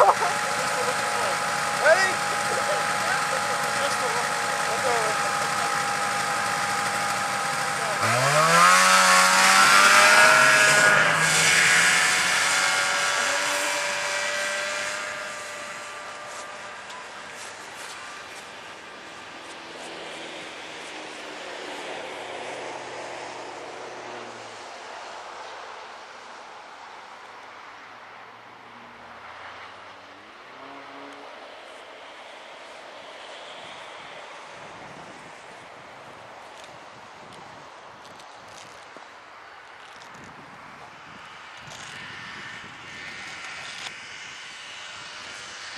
Ha ha!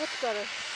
暑かったです